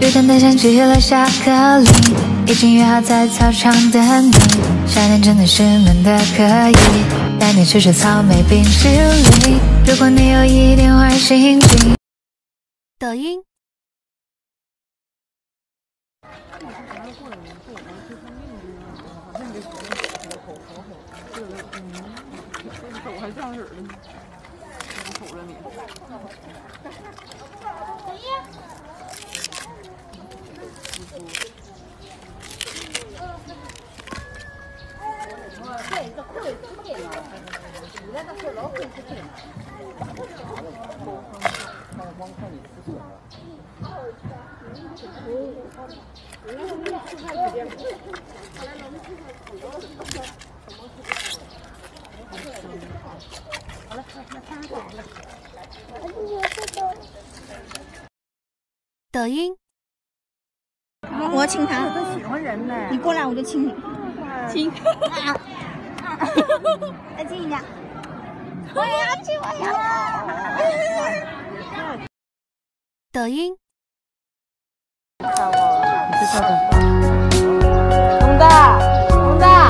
鱼蛋的香气了下课铃，已经约好在操场等你。夏天真的是闷的可以，带你去吃草莓冰淇淋。如果你有一点坏心情，抖音。抖音。我亲他。喜欢人呢。你过来我就亲你。亲。再近一点。我也要去，我要。抖音。红大，红大。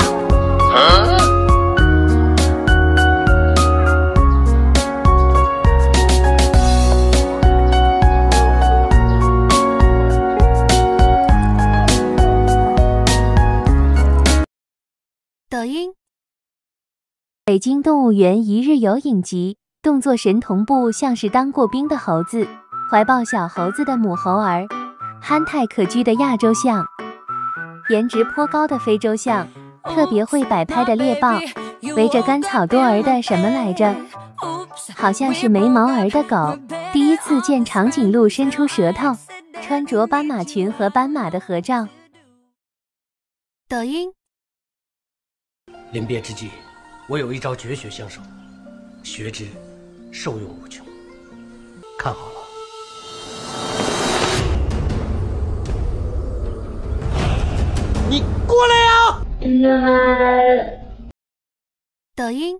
抖音。北京动物园一日游影集，动作神同步，像是当过兵的猴子，怀抱小猴子的母猴儿，憨态可掬的亚洲象，颜值颇高的非洲象，特别会摆拍的猎豹，围着甘草多儿的什么来着？好像是没毛儿的狗。第一次见长颈鹿伸出舌头，穿着斑马裙和斑马的合照。抖音。临别之际。我有一招绝学相授，学之受用无穷。看好了，你过来呀！抖音。